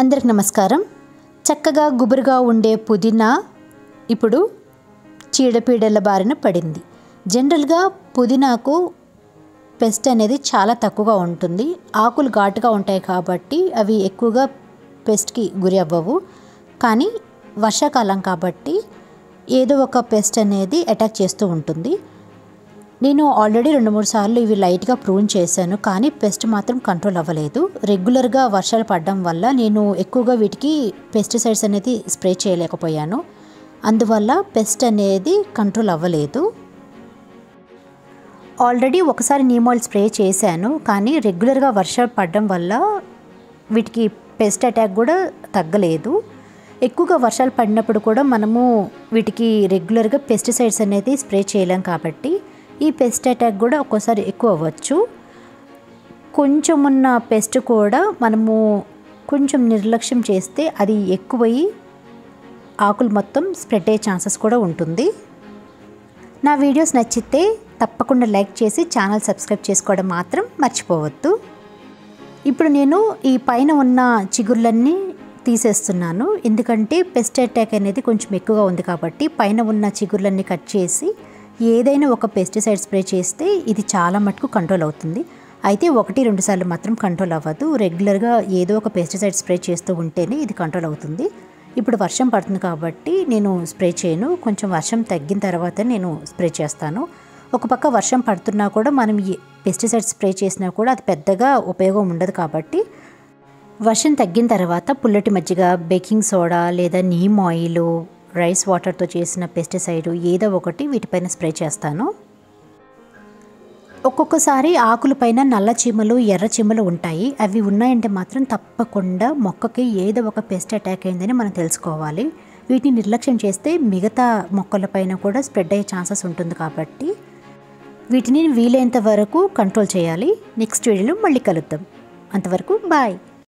అందరికి నమస్కారం. చక్కగా గుబురుగా ఉండే పుదీనా ఇప్పుడు చీడపీడల బారిన పడింది. జనరల్గా పుదీనాకు పెస్ట్ అనేది చాలా తక్కువగా ఉంటుంది. ఆకులు ఘాటుగా ఉంటాయి కాబట్టి అవి ఎక్కువగా పెస్ట్కి గురి అవ్వవు. కానీ వర్షాకాలం కాబట్టి ఏదో ఒక పెస్ట్ అనేది అటాక్ చేస్తూ ఉంటుంది. నేను ఆల్రెడీ రెండు మూడు సార్లు ఇవి లైట్గా ప్రూన్ చేశాను కానీ పెస్ట్ మాత్రం కంట్రోల్ అవ్వలేదు. రెగ్యులర్గా వర్షాలు పడడం వల్ల నేను ఎక్కువగా వీటికి పెస్టిసైడ్స్ అనేది స్ప్రే చేయలేకపోయాను. అందువల్ల పెస్ట్ అనేది కంట్రోల్ అవ్వలేదు. ఆల్రెడీ ఒకసారి నీమాల్ స్ప్రే చేశాను కానీ రెగ్యులర్గా వర్షాలు పడడం వల్ల వీటికి పెస్ట్ అటాక్ కూడా తగ్గలేదు. ఎక్కువగా వర్షాలు పడినప్పుడు కూడా మనము వీటికి రెగ్యులర్గా పెస్టిసైడ్స్ అనేది స్ప్రే చేయలేం కాబట్టి ఈ పెస్ట్ అటాక్ కూడా ఒక్కోసారి ఎక్కువ అవ్వచ్చు. కొంచెం ఉన్న పెస్ట్ కూడా మనము కొంచెం నిర్లక్ష్యం చేస్తే అది ఎక్కువయ్యి ఆకులు మొత్తం స్ప్రెడ్ అయ్యే ఛాన్సెస్ కూడా ఉంటుంది. నా వీడియోస్ నచ్చితే తప్పకుండా లైక్ చేసి ఛానల్ సబ్స్క్రైబ్ చేసుకోవడం మాత్రం మర్చిపోవద్దు. ఇప్పుడు నేను ఈ పైన ఉన్న చిగుర్లన్నీ తీసేస్తున్నాను. ఎందుకంటే పెస్ట్ అటాక్ అనేది కొంచెం ఎక్కువగా ఉంది కాబట్టి పైన ఉన్న చిగుర్లన్నీ కట్ చేసి ఏదైనా ఒక పెస్టిసైడ్ స్ప్రే చేస్తే ఇది చాలా మటుకు కంట్రోల్ అవుతుంది. అయితే ఒకటి రెండు సార్లు మాత్రం కంట్రోల్ అవ్వదు. రెగ్యులర్గా ఏదో ఒక పెస్టిసైడ్ స్ప్రే చేస్తూ ఉంటేనే ఇది కంట్రోల్ అవుతుంది. ఇప్పుడు వర్షం పడుతుంది కాబట్టి నేను స్ప్రే చేయను. కొంచెం వర్షం తగ్గిన తర్వాత నేను స్ప్రే చేస్తాను. ఒక పక్క వర్షం పడుతున్నా కూడా మనం ఈ పెస్టిసైడ్ స్ప్రే చేసినా కూడా అది పెద్దగా ఉపయోగం ఉండదు కాబట్టి వర్షం తగ్గిన తర్వాత పుల్లటి మజ్జిగ బేకింగ్ సోడా లేదా నీమ్ ఆయిల్ రైస్ వాటర్తో చేసిన పెస్టిసైడ్ ఏదో ఒకటి వీటిపైన స్ప్రే చేస్తాను. ఒక్కొక్కసారి ఆకులపైన నల్ల చీమలు ఎర్ర చీమలు ఉంటాయి. అవి ఉన్నాయంటే మాత్రం తప్పకుండా మొక్కకి ఏదో ఒక పెస్ట్ అటాక్ అయిందని మనం తెలుసుకోవాలి. వీటిని నిర్లక్ష్యం చేస్తే మిగతా మొక్కలపైన కూడా స్ప్రెడ్ అయ్యే ఛాన్సెస్ ఉంటుంది కాబట్టి వీటిని వీలైనంత వరకు కంట్రోల్ చేయాలి. నెక్స్ట్ వీడియోలో మళ్ళీ కలుద్దాం. అంతవరకు బాయ్.